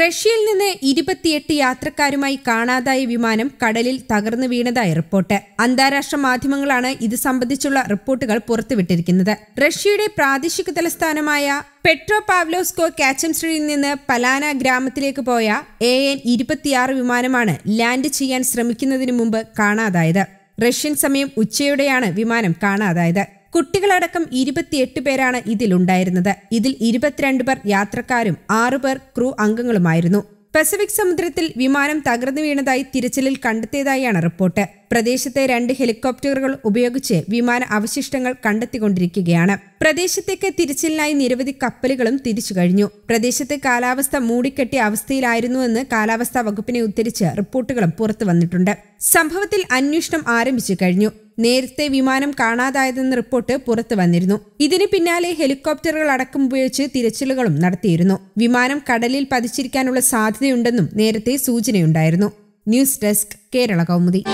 റഷ്യയിൽ നിന്ന് ഇരുപത്തിയെട്ട് യാത്രക്കാരുമായി കാണാതായ വിമാനം കടലിൽ തകർന്നു വീണതായി റിപ്പോർട്ട്. അന്താരാഷ്ട്ര മാധ്യമങ്ങളാണ് ഇത് സംബന്ധിച്ചുള്ള റിപ്പോർട്ടുകൾ പുറത്തുവിട്ടിരിക്കുന്നത്. റഷ്യയുടെ പ്രാദേശിക തലസ്ഥാനമായ പെട്രോ പാവ്ലോസ്കോ കാച്ചംസ്ട്രിയിൽ നിന്ന് പലാന ഗ്രാമത്തിലേക്ക് പോയ എ എൻ ഇരുപത്തിയാറ് വിമാനമാണ് ലാൻഡ് ചെയ്യാൻ ശ്രമിക്കുന്നതിന് മുമ്പ് കാണാതായത്. റഷ്യൻ സമയം ഉച്ചയോടെയാണ് വിമാനം കാണാതായത്. കുട്ടികളടക്കം ഇരുപത്തിയെട്ട് പേരാണ് ഇതിലുണ്ടായിരുന്നത്. ഇതിൽ ഇരുപത്തിരണ്ട് പേർ യാത്രക്കാരും ആറുപേർ ക്രൂ അംഗങ്ങളുമായിരുന്നു. പസഫിക് സമുദ്രത്തിൽ വിമാനം തകർന്നു വീണതായി തിരച്ചിലിൽ കണ്ടെത്തിയതായാണ് റിപ്പോർട്ട്. പ്രദേശത്തെ രണ്ട് ഹെലികോപ്റ്ററുകൾ ഉപയോഗിച്ച് വിമാന അവശിഷ്ടങ്ങൾ കണ്ടെത്തിക്കൊണ്ടിരിക്കുകയാണ്. പ്രദേശത്തേക്ക് തിരച്ചിലിനായി നിരവധി കപ്പലുകളും തിരിച്ചു കഴിഞ്ഞു. പ്രദേശത്തെ കാലാവസ്ഥ മൂടിക്കെട്ടിയ അവസ്ഥയിലായിരുന്നുവെന്ന് കാലാവസ്ഥാ വകുപ്പിനെ ഉദ്ധരിച്ച് റിപ്പോർട്ടുകളും പുറത്തു വന്നിട്ടുണ്ട് സംഭവത്തിൽ അന്വേഷണം ആരംഭിച്ചു കഴിഞ്ഞു. നേരത്തെ വിമാനം കാണാതായതെന്ന റിപ്പോർട്ട് പുറത്തു വന്നിരുന്നു. ഇതിന് പിന്നാലെ ഹെലികോപ്റ്ററുകൾ അടക്കം ഉപയോഗിച്ച് തിരച്ചിലുകളും നടത്തിയിരുന്നു. വിമാനം കടലിൽ പതിച്ചിരിക്കാനുള്ള സാധ്യതയുണ്ടെന്നും നേരത്തെ സൂചനയുണ്ടായിരുന്നു. News desk Kerala Kaumudi.